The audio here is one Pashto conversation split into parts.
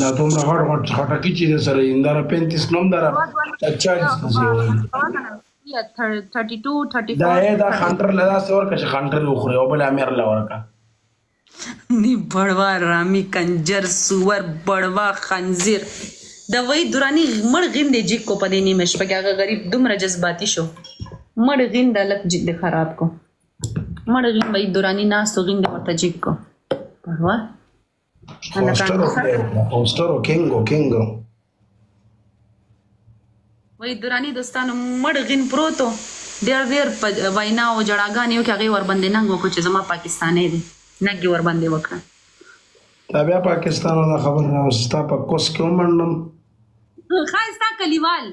دا دومره غټ غټ خټکی چې د سره انداره 35 نوم دره 40 پسې وایي 32 34 دا یې دا خنټر له داسې ورکه چې خنټر یې وخوري او بل امیر له ورکه نی بړوا رامی کنجر سور بړوا خنزیر دا وای دورانی مړ غین دی جیک کو پدې نیمه شپه کې هغه غریب دومره جذباتي شو مړ غین د لک جیک د خراب کو مړ غین وای دورانی ناس غین د ورته جیک کو بړوا Hostoro, Hostoro, Kengo, Kengo. وای درانی دوستانو مړ غین پروتو ډیر ډیر وینا او جړاګان یو کې هغه ور باندې ننګ وکړو چې زما پاکستاني دی نګي ور باندې وکړه دا بیا پاکستان دا خبر راوستا په کوس کې ومنډم خایستا کلیوال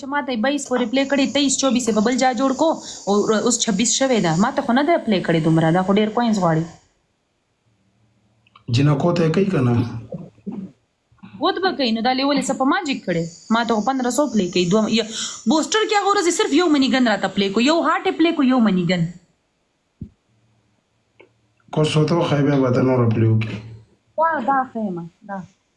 چې ما ته 22 پورې پلی کړی 23 24 په بل جا جوړ کو او اوس 26 شوی ده ما ته خو نه ده پلی کړی دومره دا خو ډیر کوینز غواړي جنکو ته کوي کنه وت به کوي نو دا لیول څه په ماجیک کړي ما ته 1500 پلی کوي دوه بوستر کې هغه ورځ صرف یو منی ګن راته پلی کو یو هارټ پلی کو یو منی ګن کو سوتو خیبه وطن اور پلیو کې وا دا خیمه دا